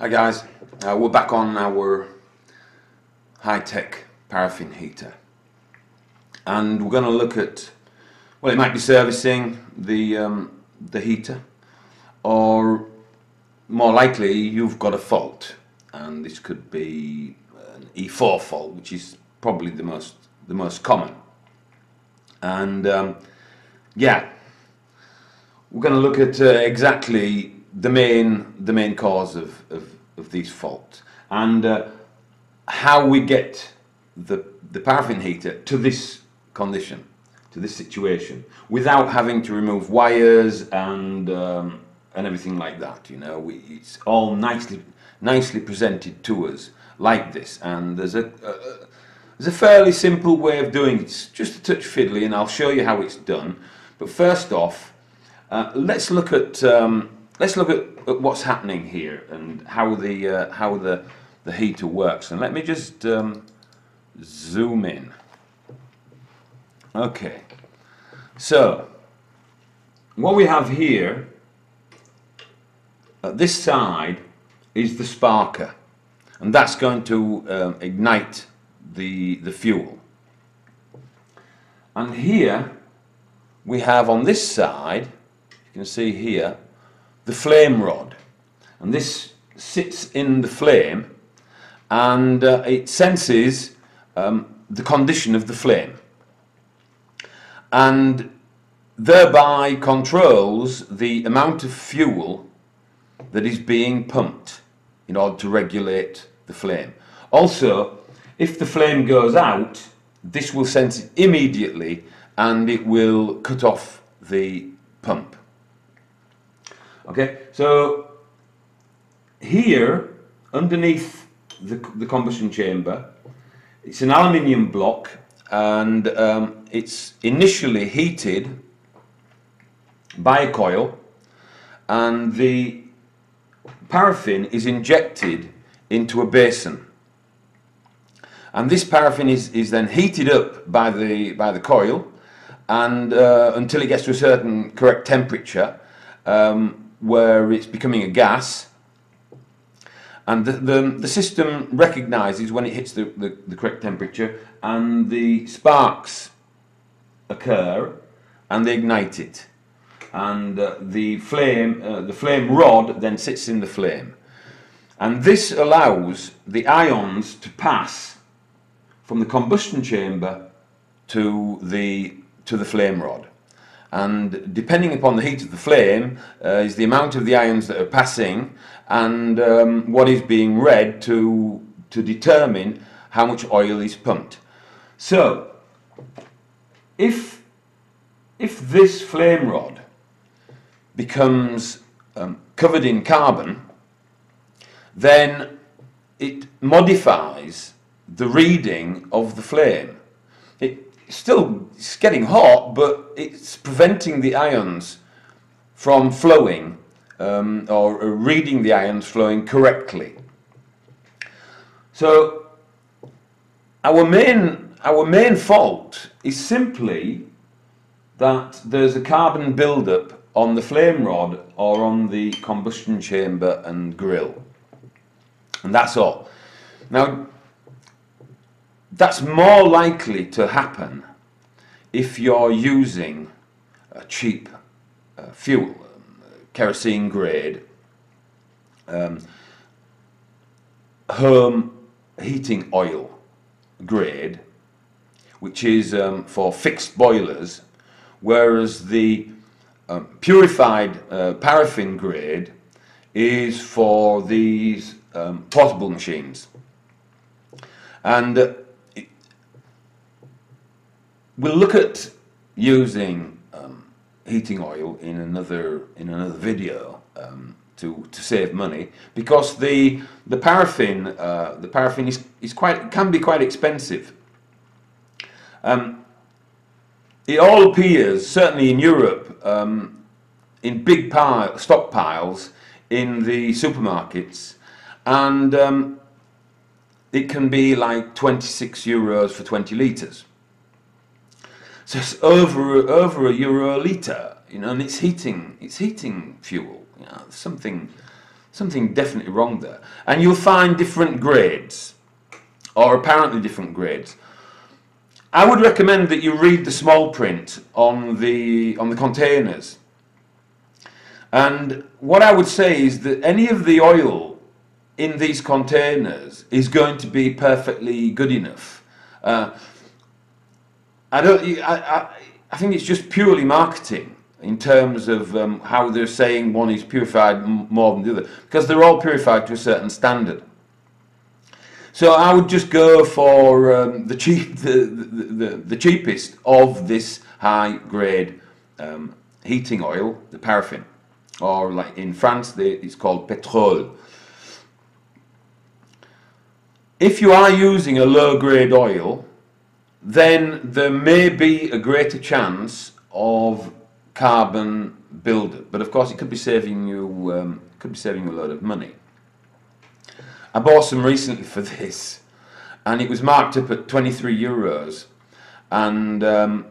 Hi guys, uh, we're back on our high-tech paraffin heater. And we're going to look at well it might be servicing the um, the heater or more likely you've got a fault. And this could be an E4 fault which is probably the most the most common. And um, yeah we're going to look at uh, exactly the main the main cause of, of, of these faults. And uh, how we get the the paraffin heater to this condition to this situation without having to remove wires and um, and everything like that you know? We, it's all nicely nicely presented to us like this. And there's a, a, there's a fairly simple way of doing it. It's just a touch fiddly and I'll show you how it's done. But first off uh, let's look at um, let's look at, at, what's happening here and how the uh, how the the heater works. And let me just um, zoom in. Okay. So what we have here at this side is the sparker. And that's going to um, ignite the the fuel. And here we have on this side you can see here the flame rod and this sits in the flame and uh, it senses um, the condition of the flame and thereby controls the amount of fuel that is being pumped in order to regulate the flame. Also, if the flame goes out, this will sense it immediately and it will cut off the pump. Okay, so here underneath the, the combustion chamber, it's an aluminium block and um, it's initially heated by a coil and the paraffin is injected into a basin. And this paraffin is, is then heated up by the by the coil and uh, until it gets to a certain correct temperature um, where it's becoming a gas. And the, the, the system recognizes when it hits the, the, the, correct temperature and the sparks occur and they ignite it. And uh, the flame uh, the flame rod then sits in the flame. And this allows the ions to pass from the combustion chamber to the to the flame rod and depending upon the heat of the flame uh, is the amount of the ions that are passing and um, what is being read to to determine how much oil is pumped. So if if this flame rod becomes um, covered in carbon then it modifies the reading of the flame still it's getting hot, but it's preventing the ions from flowing um, or reading the ions flowing correctly. So our main our main fault is simply that there's a carbon buildup on the flame rod or on the combustion chamber and grill. And that's all. Now that's more likely to happen if you're using a cheap uh, fuel, um, kerosene grade, um, home heating oil grade, which is um, for fixed boilers, whereas the um, purified uh, paraffin grade is for these um, portable machines. And uh, We'll look at using um, heating oil in another in another video um, to to save money because the the paraffin uh, the paraffin is is quite can be quite expensive. Um, it all appears certainly in Europe um, in big pile, stockpiles in the supermarkets and um, it can be like 26 euros for 20 litres so it's over over a euro a liter, you know, and it's heating it's heating fuel, you know, something something definitely wrong there. And you'll find different grades, or apparently different grades. I would recommend that you read the small print on the on the containers. And what I would say is that any of the oil in these containers is going to be perfectly good enough. Uh, I don't. I, I, I think it's just purely marketing in terms of um, how they're saying one is purified more than the other because they're all purified to a certain standard. So I would just go for um, the cheap, the, the, the, the, cheapest of this high grade um, heating oil, the paraffin, or like in France, they, it's called pétrole. If you are using a low grade oil, then there may be a greater chance of carbon buildup, but of course it could be saving you um, could be saving you a load of money. I bought some recently for this, and it was marked up at 23 euros. And um,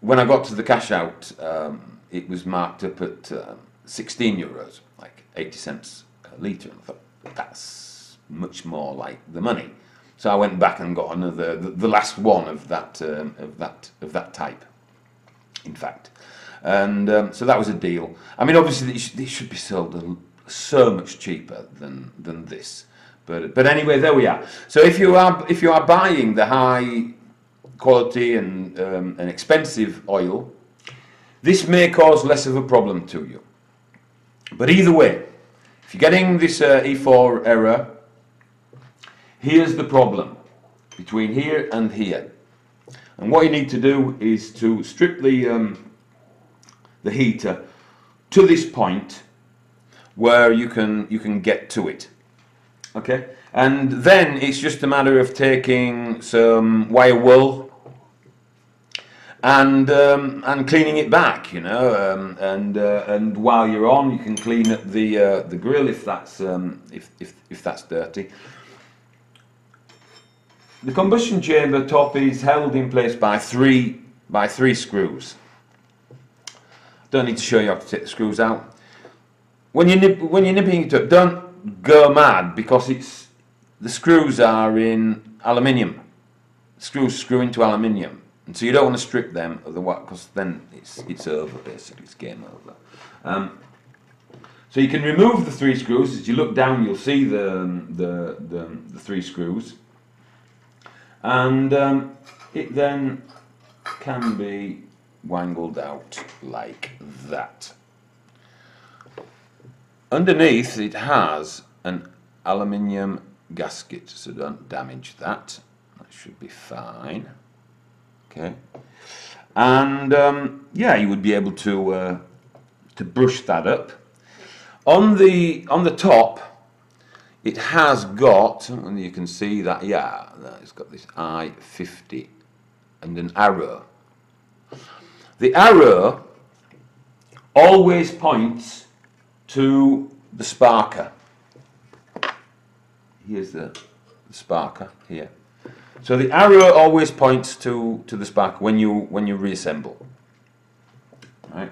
when I got to the cash out, um, it was marked up at uh, 16 euros, like 80 cents a litre. And I thought, that's much more like the money. So I went back and got another, the, the last one of that, um, of that, of that type. In fact, and um, so that was a deal. I mean, obviously, these should, be sold so much cheaper than than this. But but anyway, there we are. So if you are if you are buying the high quality and um, an expensive oil, this may cause less of a problem to you. But either way, if you're getting this uh, E4 error, here's the problem between here and here. And what you need to do is to strip the um, the heater to this point where you can you can get to it. Okay, and then it's just a matter of taking some wire wool and um, and cleaning it back, you know, um, and uh, and while you're on, you can clean up the uh, the grill if that's um, if, if if that's dirty. The combustion chamber top is held in place by three by three screws. Don't need to show you how to take the screws out. When you nip, when you're nipping it up, don't go mad because it's the screws are in aluminium. Screws screw into aluminium, and so you don't want to strip them otherwise, because then it's it's over basically. It's game over. Um, so you can remove the three screws. As you look down, you'll see the the the, the three screws, and um, it then can be wangled out like that. Underneath it has an aluminium gasket, so don't damage that. That should be fine. Okay. And um, yeah, you would be able to uh, to brush that up. On the on the top, it has got, and you can see that, yeah, it's got this I-50 and an arrow. The arrow always points to the sparker. Here's the, the sparker here. So the arrow always points to, to the sparker when you when you reassemble. Right.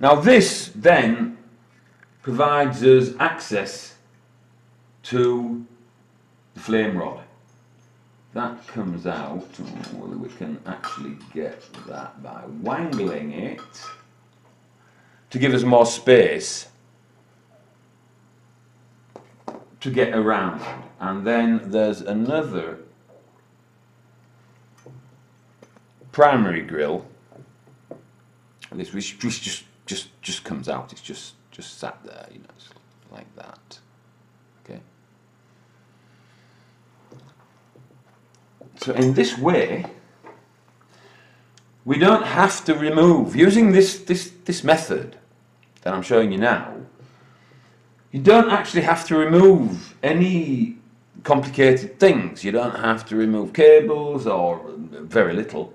Now this then provides us access to the flame rod. That comes out, oh, whether we can actually get that by wangling it to give us more space to get around. And then there's another primary grill. This which just just just comes out. It's just just sat there, you know, like that. Okay. So in this way, we don't have to remove using this this this method that I'm showing you now you don't actually have to remove any complicated things. You don't have to remove cables or very little.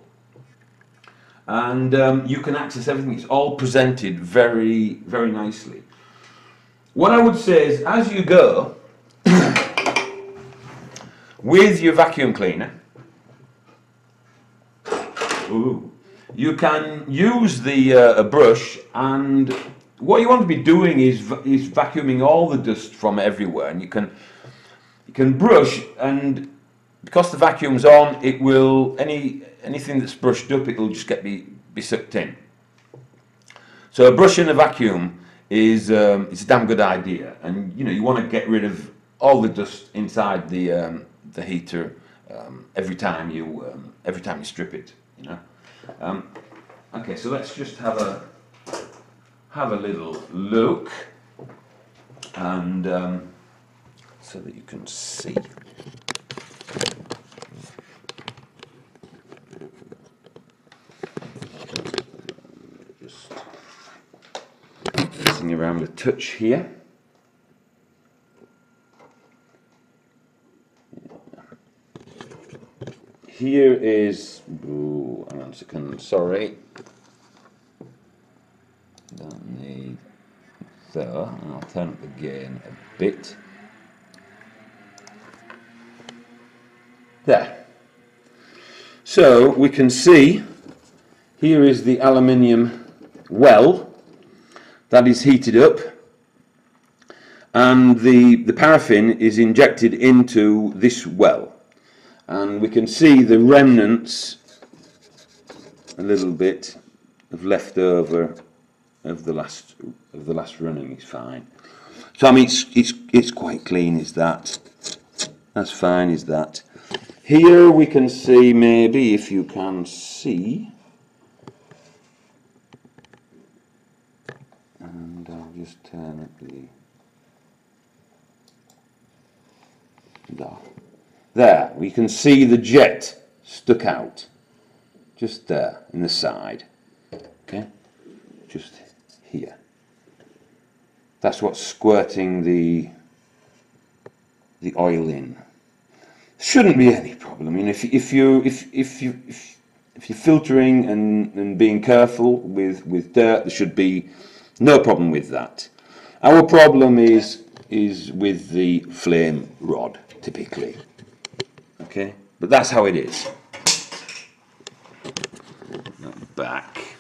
And um, you can access everything. It's all presented very, very nicely. What I would say is, as you go, with your vacuum cleaner, ooh, you can use the uh, brush and what you want to be doing is is vacuuming all the dust from everywhere, and you can you can brush and because the vacuum's on, it will any anything that's brushed up, it'll just get be be sucked in. So a brush and a vacuum is um, it's a damn good idea, and you know you want to get rid of all the dust inside the um, the heater um, every time you um, every time you strip it. You know. Um, okay, so let's just have a have a little look, and um, so that you can see. Just messing around a touch here. Here is, ooh, hang on a second, sorry. Don't need and I'll turn up the gain a bit. There. So we can see here is the aluminium well that is heated up and the, the paraffin is injected into this well and we can see the remnants a little bit of leftover of the last of the last running is fine so I mean it's, it's, it's quite clean is that that's fine is that here we can see maybe if you can see and I'll just turn up the there. There, we can see the jet stuck out. Just there, in the side. Okay? Just here. That's what's squirting the the oil in. Shouldn't be any problem. I mean, if if you if if you if, if you're filtering and, and being careful with with dirt, there should be no problem with that. Our problem is is with the flame rod, typically. Okay, but that's how it is. Back.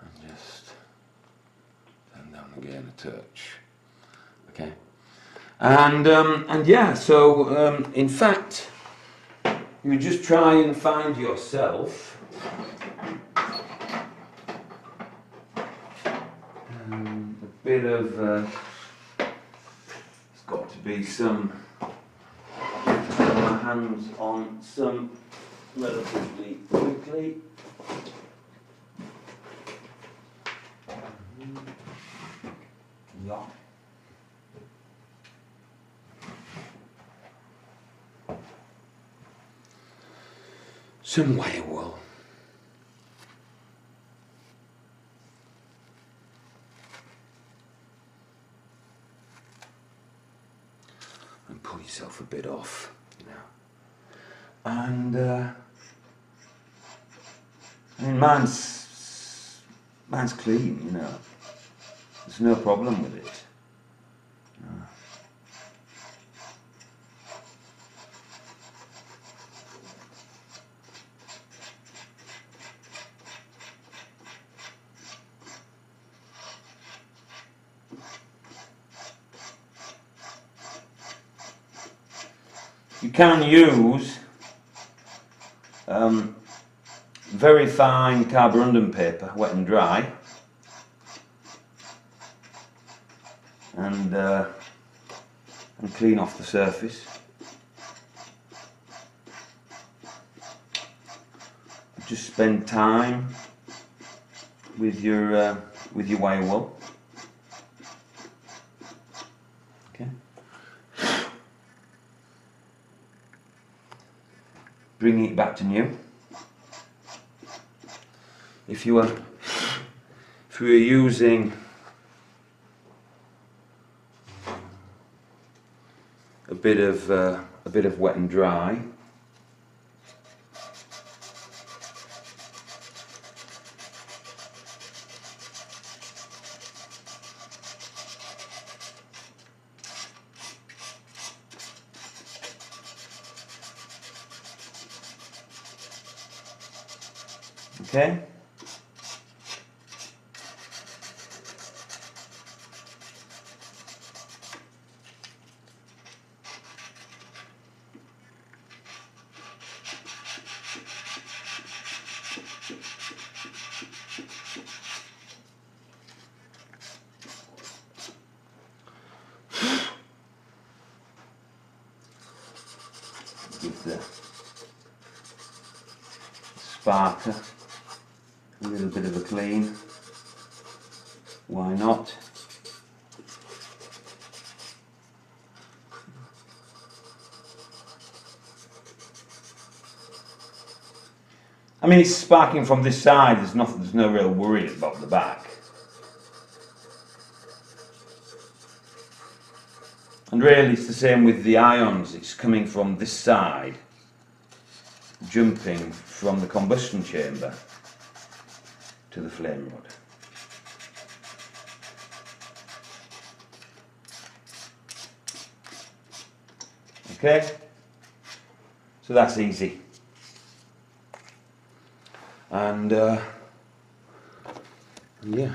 And just turn down again a touch. Okay, and um, and yeah, so um, in fact, you just try and find yourself. a bit of uh, it's got to be some hands on some relatively quickly yeah. some wire wool and pull yourself a bit off. And uh, I mean, mine's mine's clean, you know. There's no problem with it. You can use um, very fine carborundum paper, wet and dry, and uh, and clean off the surface. Just spend time with your uh, with your wire wool. Okay. Bringing it back to new. If you were, if you were using a bit of uh, a bit of wet and dry, Okay? Give the a little bit of a clean. Why not? I mean, it's sparking from this side. There's nothing. There's no real worry about the back. And really, it's the same with the ions. It's coming from this side, jumping from the combustion chamber to the flame rod. Okay? So that's easy. And, uh, yeah.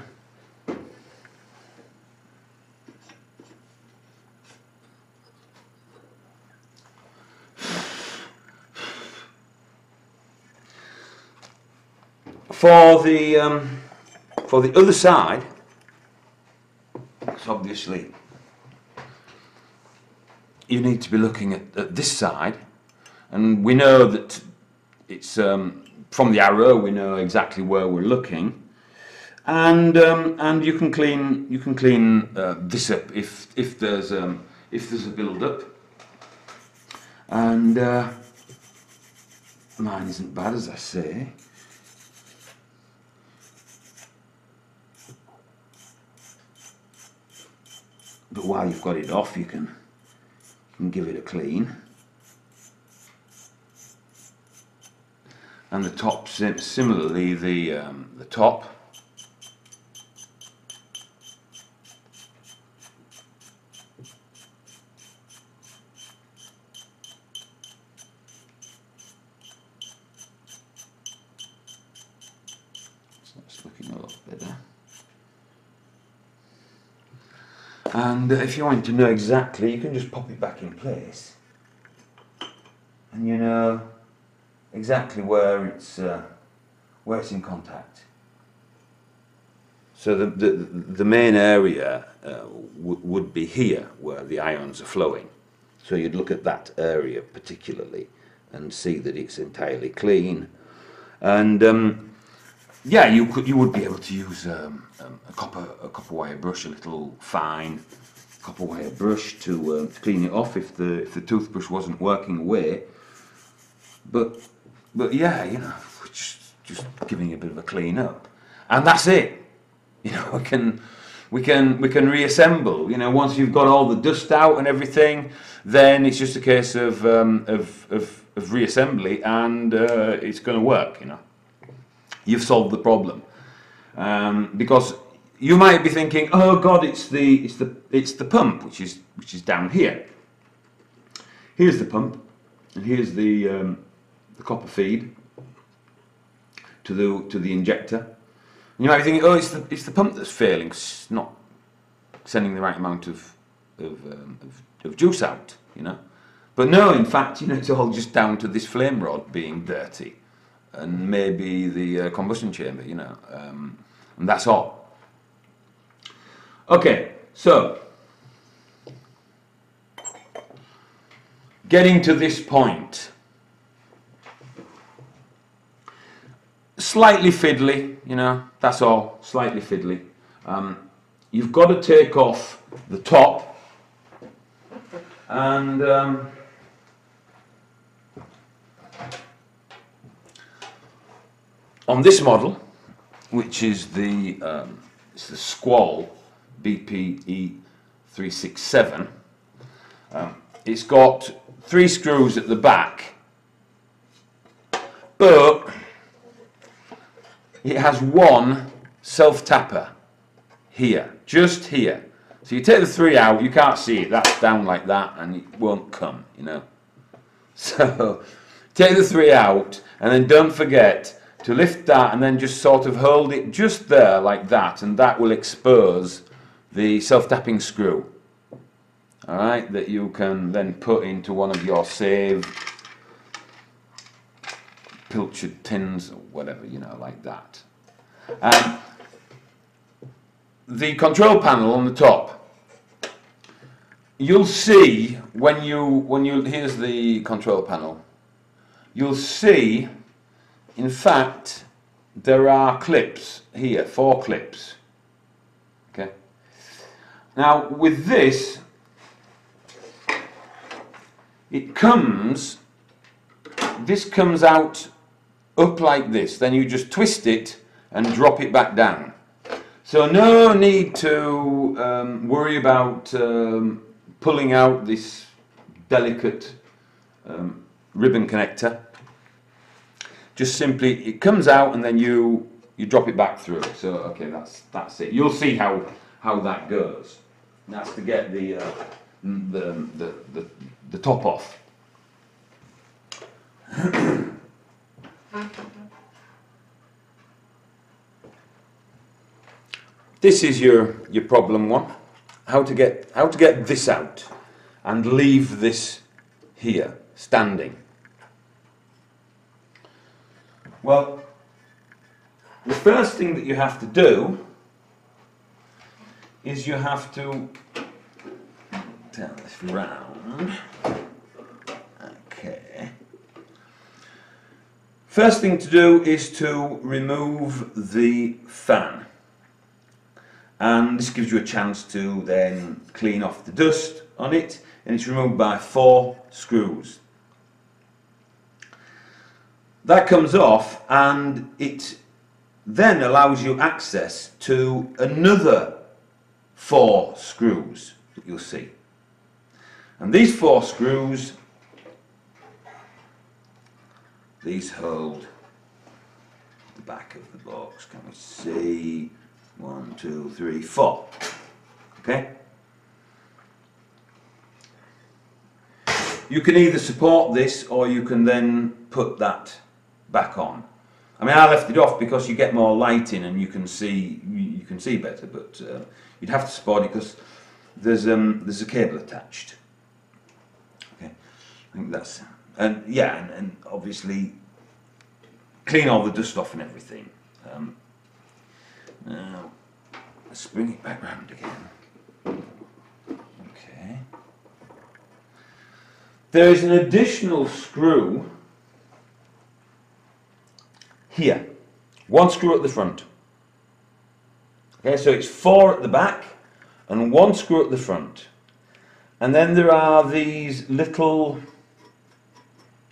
For the um, for the other side, so obviously you need to be looking at, at this side, and we know that it's um, from the arrow. We know exactly where we're looking, and um, and you can clean you can clean uh, this up if if there's um, if there's a build up, and uh, mine isn't bad as I say. But while you've got it off, you can, you can give it a clean. And the top, similarly, the, um, the top. So that's looking a lot better. Uh, if you want to know exactly, you can just pop it back in place. And you know exactly where it's, uh, where it's in contact. So the, the, the main area uh, would be here where the ions are flowing. So you'd look at that area particularly and see that it's entirely clean. And um, yeah, you could you would be able to use um, um, a copper a copper wire brush, a little fine copper wire brush to, um, to clean it off if the if the toothbrush wasn't working away. But but yeah, you know, just just giving a bit of a clean up, and that's it. You know, we can we can we can reassemble. You know, once you've got all the dust out and everything, then it's just a case of um, of, of of reassembly, and uh, it's going to work. You know you've solved the problem. Um, because you might be thinking, oh God, it's the it's the it's the pump which is which is down here. Here's the pump, and here's the um, the copper feed to the to the injector. And you might be thinking, oh, it's the it's the pump that's failing, it's not sending the right amount of of, um, of of juice out, you know. But no, in fact, you know, it's all just down to this flame rod being dirty and maybe the uh, combustion chamber, you know, um, and that's all. Okay, so getting to this point, slightly fiddly, you know, that's all, slightly fiddly. Um, you've got to take off the top and. Um, on this model, which is the um, it's the Squall BPE 367, um, it's got three screws at the back, but it has one self tapper here, just here. So you take the three out, you can't see it, that's down like that, and it won't come, you know. So take the three out, and then don't forget to lift that and then just sort of hold it just there like that and that will expose the self-tapping screw. Alright that you can then put into one of your save pilchard tins or whatever you know like that. Um, the control panel on the top you'll see when you when you here's the control panel. You'll see in fact there are clips here four clips now with this it comes this comes out up like this then you just twist it and drop it back down so no need to um, worry about um, pulling out this delicate um, ribbon connector. Just simply, it comes out and then you you drop it back through. So okay, that's that's it. You'll see how how that goes. And that's to get the uh, the, the the the top off. this is your your problem one how to get how to get this out and leave this here standing well the first thing that you have to do is you have to turn this round. Okay. First thing to do is to remove the fan. And this gives you a chance to then clean off the dust on it and it's removed by four screws. That comes off and it then allows you access to another four screws that you'll see and these four screws these hold the back of the box can we see one, two, three, four. Okay? You can either support this or you can then put that back on. I mean, I left it off because you get more light in and you can see you can see better, but uh, you'd have to support it because there's um there's a cable attached. Okay, I think that's and yeah, and, and obviously clean all the dust off and everything. Um, now, let's bring it back round again. Okay. There is an additional screw here. One screw at the front. Okay, so it's four at the back and one screw at the front. And then there are these little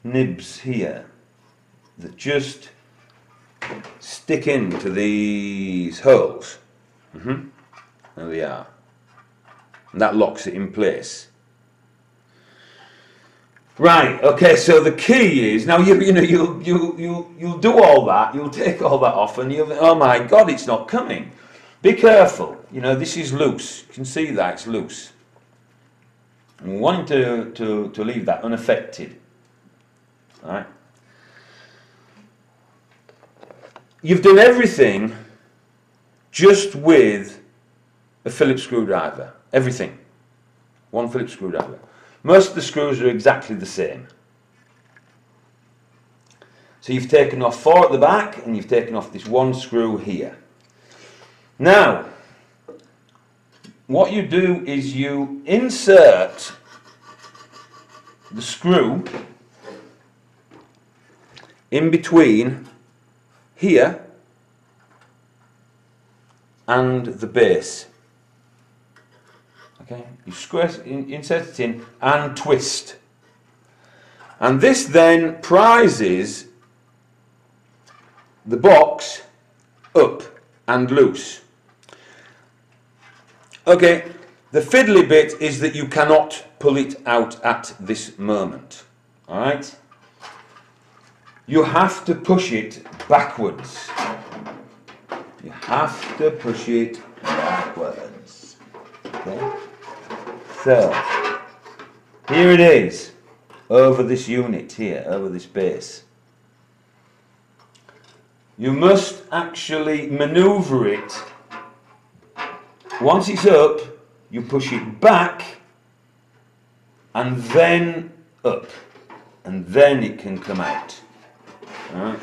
nibs here that just stick into these holes. Mm -hmm. There they are. And that locks it in place. Right, okay, so the key is, now you, you know, you'll, you, you, you'll do all that, you'll take all that off and you'll, oh my God, it's not coming. Be careful, you know, this is loose. You can see that, it's loose. I'm wanting to, to, to leave that unaffected. All right. You've done everything just with a Phillips screwdriver. Everything. One Phillips screwdriver. Most of the screws are exactly the same. So you've taken off four at the back and you've taken off this one screw here. Now, what you do is you insert the screw in between here and the base. Okay, you insert it in and twist. And this then prizes the box up and loose. Okay, the fiddly bit is that you cannot pull it out at this moment. Alright? you have to push it backwards. You have to push it backwards. Okay? So, here it is, over this unit here, over this base. you must actually maneuver it. Once it's up, you push it back and then up and then it can come out. Right?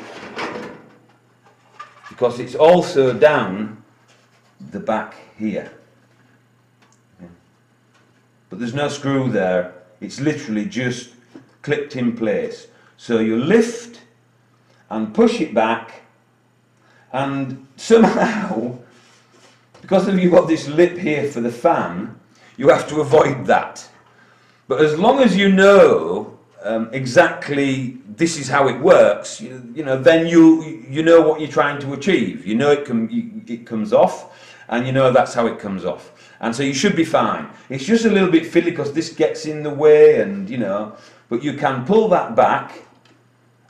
Because it's also down the back here. But there's no screw there. It's literally just clipped in place. So you lift and push it back and somehow because of you've got this lip here for the fan you have to avoid that but as long as you know um, exactly this is how it works you, you know then you you know what you're trying to achieve you know it com- it comes off and you know that's how it comes off. And so you should be fine. It's just a little bit fiddly because this gets in the way and you know but you can pull that back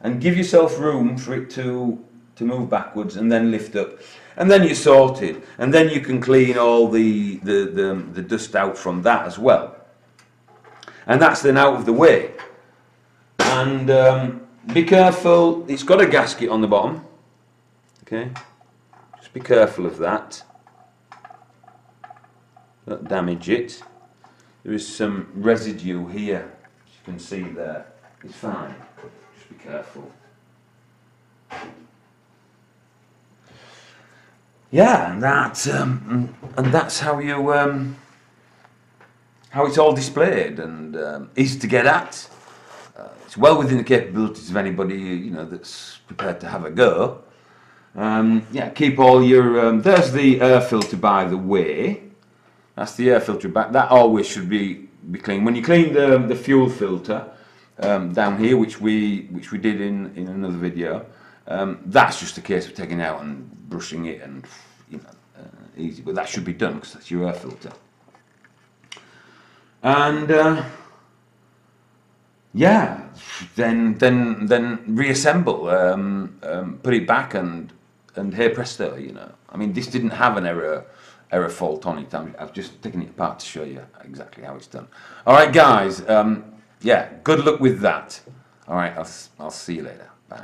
and give yourself room for it to to move backwards and then lift up. And then you're sorted. And then you can clean all the the, the, the dust out from that as well. And that's then out of the way. And um, be careful. It's got a gasket on the bottom. Okay? Just be careful of that don't damage it there is some residue here as you can see there it's fine just be careful yeah, and that um, and that's how you um, how it's all displayed and um, easy to get at. Uh, it's well within the capabilities of anybody you know that's prepared to have a go. Um, yeah, keep all your. Um, there's the air filter, by the way. That's the air filter back. That always should be be clean. When you clean the the fuel filter um, down here, which we which we did in in another video, um, that's just a case of taking out and brushing it and you know uh, easy. But that should be done because that's your air filter. And uh, yeah, then then then reassemble, um, um, put it back, and and hey presto, you know. I mean, this didn't have an error error fault on it. I'm, I've just taken it apart to show you exactly how it's done. All right, guys. Um, yeah, good luck with that. All right, I'll, I'll see you later. Bye.